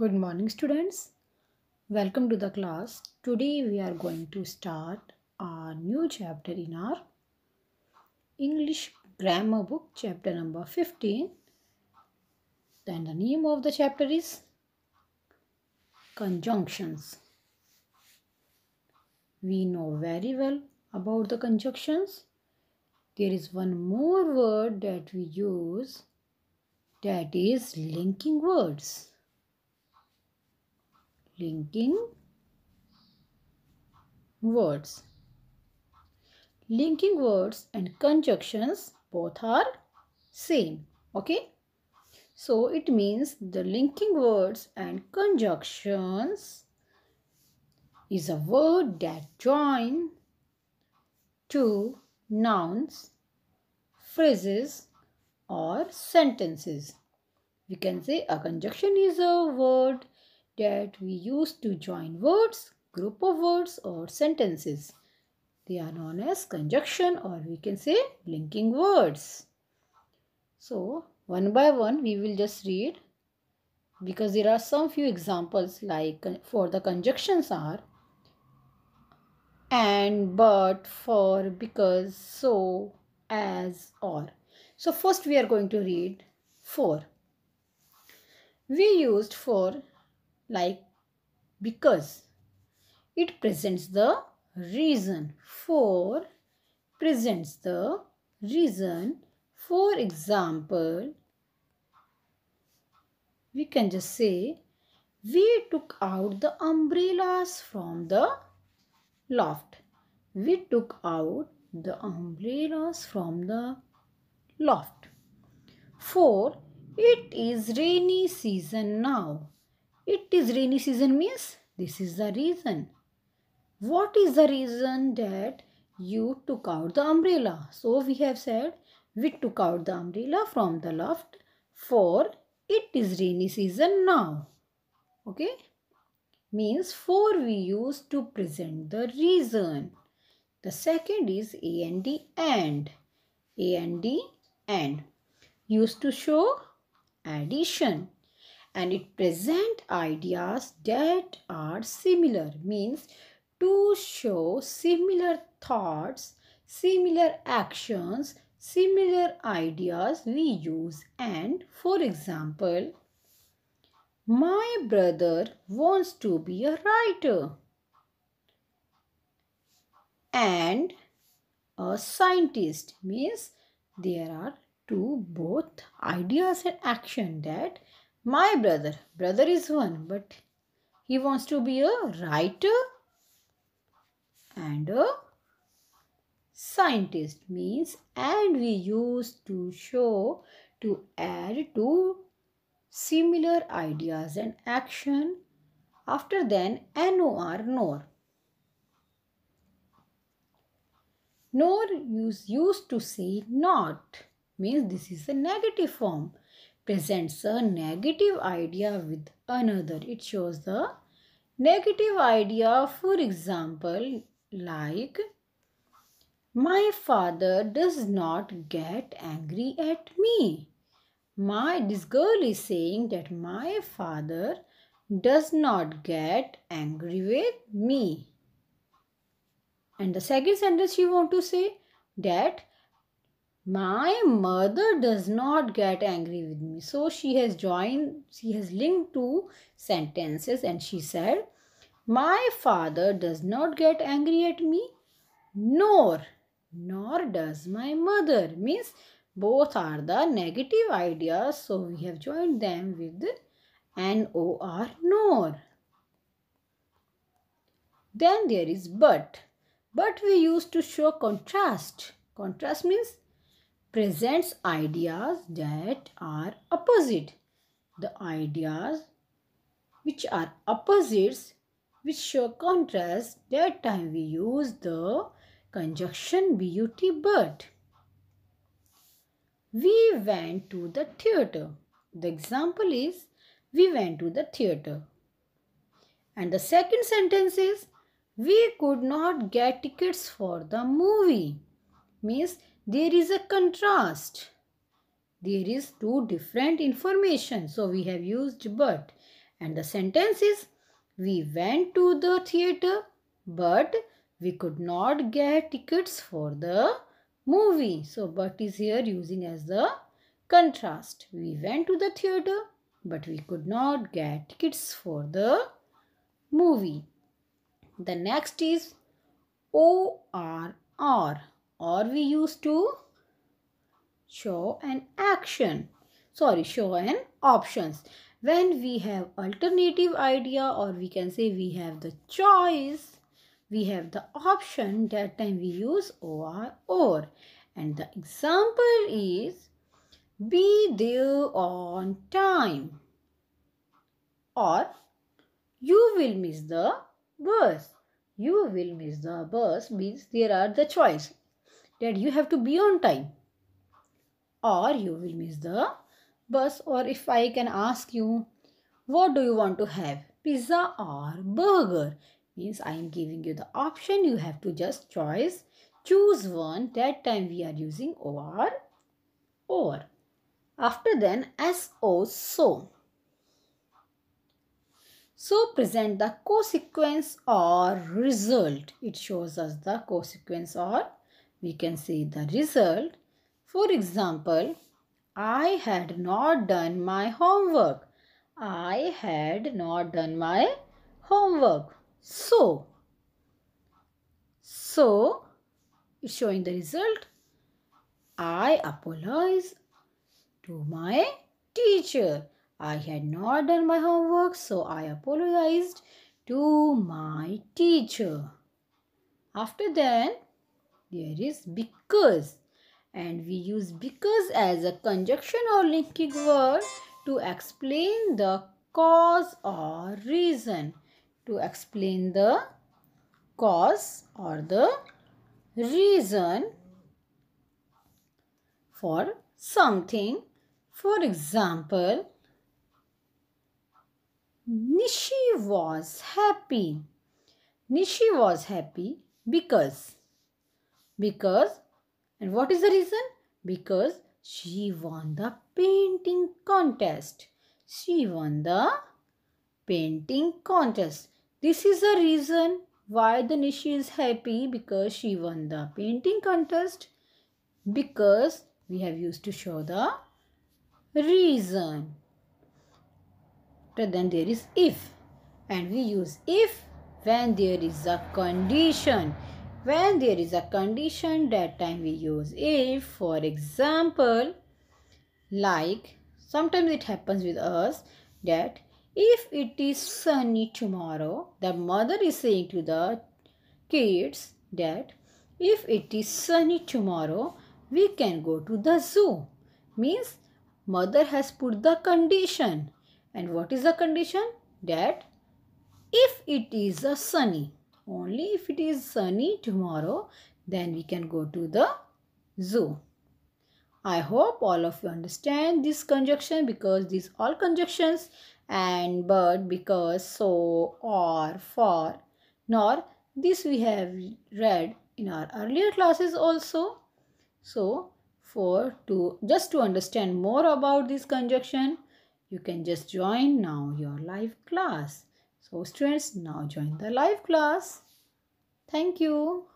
Good morning, students. Welcome to the class. Today we are going to start a new chapter in our English grammar book, chapter number 15. Then the name of the chapter is Conjunctions. We know very well about the conjunctions. There is one more word that we use that is linking words linking words. Linking words and conjunctions both are same. Okay. So it means the linking words and conjunctions is a word that join two nouns, phrases or sentences. We can say a conjunction is a word that we use to join words, group of words or sentences. They are known as conjunction or we can say linking words. So one by one we will just read because there are some few examples like uh, for the conjunctions are and, but, for, because, so, as, or. So first we are going to read for. We used for like because it presents the reason for presents the reason for example we can just say we took out the umbrellas from the loft. We took out the umbrellas from the loft. For it is rainy season now it is rainy season means this is the reason. What is the reason that you took out the umbrella? So we have said we took out the umbrella from the loft for it is rainy season now. Okay. Means for we use to present the reason. The second is A and D and. A and D and. Used to show addition and it present ideas that are similar means to show similar thoughts similar actions similar ideas we use. And for example my brother wants to be a writer and a scientist means there are two both ideas and action that my brother, brother is one, but he wants to be a writer and a scientist means and we use to show to add to similar ideas and action. After then nor nor nor use used to say not means this is a negative form presents a negative idea with another. It shows the negative idea, for example, like my father does not get angry at me. My this girl is saying that my father does not get angry with me. And the second sentence she want to say that my mother does not get angry with me. So she has joined she has linked two sentences and she said my father does not get angry at me nor nor does my mother. Means both are the negative ideas. So we have joined them with nor nor. Then there is but. But we used to show contrast. Contrast means presents ideas that are opposite. The ideas which are opposites which show contrast that time we use the conjunction but but. We went to the theatre. The example is we went to the theatre. And the second sentence is we could not get tickets for the movie. Means there is a contrast. There is two different information. So we have used but. And the sentence is we went to the theater but we could not get tickets for the movie. So but is here using as the contrast. We went to the theater but we could not get tickets for the movie. The next is O R R or we use to show an action. Sorry show an options. When we have alternative idea or we can say we have the choice we have the option that time we use or. Or and the example is be there on time. Or you will miss the bus. You will miss the bus means there are the choice that you have to be on time. Or you will miss the bus. Or if I can ask you what do you want to have? Pizza or burger? Means I am giving you the option. You have to just choice. Choose one. That time we are using or or. After then so so. So present the consequence or result. It shows us the consequence or we can see the result for example, I had not done my homework. I had not done my homework. So, so it's showing the result. I apologize to my teacher. I had not done my homework, so I apologized to my teacher. After that, there is because. And we use because as a conjunction or linking word to explain the cause or reason. To explain the cause or the reason for something. For example Nishi was happy. Nishi was happy because because and what is the reason? Because she won the painting contest. She won the painting contest. This is the reason why the Nishi is happy because she won the painting contest. Because we have used to show the reason. But then there is if and we use if when there is a condition when there is a condition that time we use if for example like sometimes it happens with us that if it is sunny tomorrow the mother is saying to the kids that if it is sunny tomorrow we can go to the zoo. Means mother has put the condition. And what is the condition? That if it is a sunny only if it is sunny tomorrow, then we can go to the zoo. I hope all of you understand this conjunction because these all conjunctions and but because so or for nor this we have read in our earlier classes also. So for to just to understand more about this conjunction you can just join now your live class. So students now join the live class. Thank you.